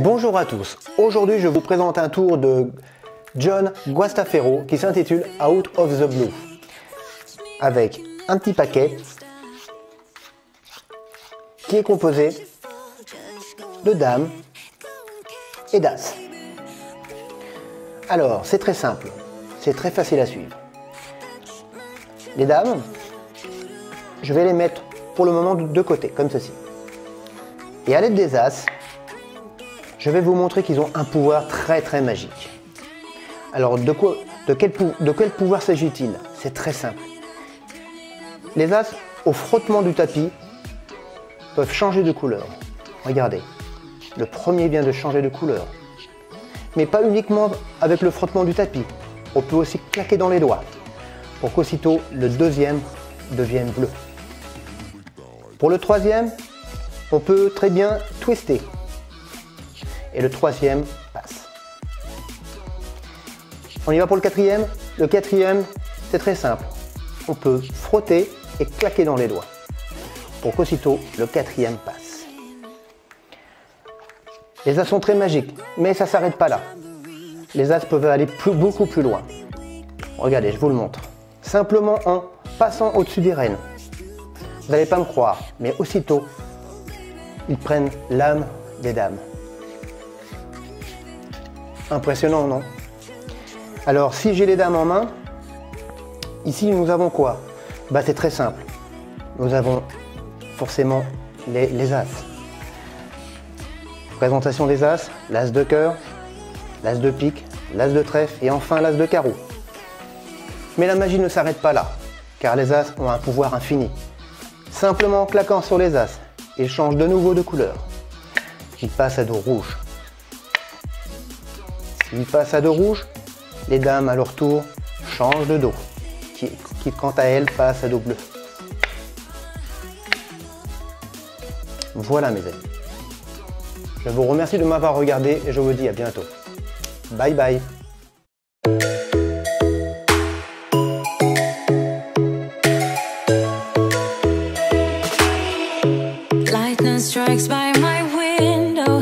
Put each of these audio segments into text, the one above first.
Bonjour à tous, aujourd'hui je vous présente un tour de John Guastafero qui s'intitule Out of the Blue avec un petit paquet qui est composé de dames et d'as. Alors, c'est très simple, c'est très facile à suivre. Les dames, je vais les mettre pour le moment de côté, comme ceci. Et à l'aide des as, je vais vous montrer qu'ils ont un pouvoir très très magique. Alors, de, quoi, de, quel, de quel pouvoir s'agit-il? C'est très simple. Les as, au frottement du tapis, peuvent changer de couleur. Regardez, le premier vient de changer de couleur. Mais pas uniquement avec le frottement du tapis. On peut aussi claquer dans les doigts pour qu'aussitôt le deuxième devienne bleu. Pour le troisième, on peut très bien twister. Et le troisième passe. On y va pour le quatrième. Le quatrième, c'est très simple. On peut frotter et claquer dans les doigts pour qu'aussitôt le quatrième passe. Les as sont très magiques, mais ça s'arrête pas là. Les as peuvent aller beaucoup plus loin. Regardez, je vous le montre. Simplement en passant au-dessus des reines. Vous n'allez pas me croire, mais aussitôt, ils prennent l'âme des dames. Impressionnant, non? Alors, si j'ai les dames en main, ici nous avons quoi? Bah, C'est très simple. Nous avons forcément les, As. Présentation des As, l'As de cœur, l'As de pique, l'As de trèfle et enfin l'As de carreau. Mais la magie ne s'arrête pas là, car les As ont un pouvoir infini. Simplement en claquant sur les As, ils changent de nouveau de couleur. Ils passent à dos rouge. S'ils passent à dos rouge, les dames à leur tour changent de dos, qui, qui quant à elles passent à dos bleu. Voilà mes amis. Je vous remercie de m'avoir regardé et je vous dis à bientôt. Bye bye. Strikes by my window.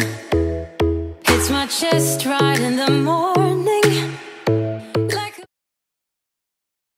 It's my chest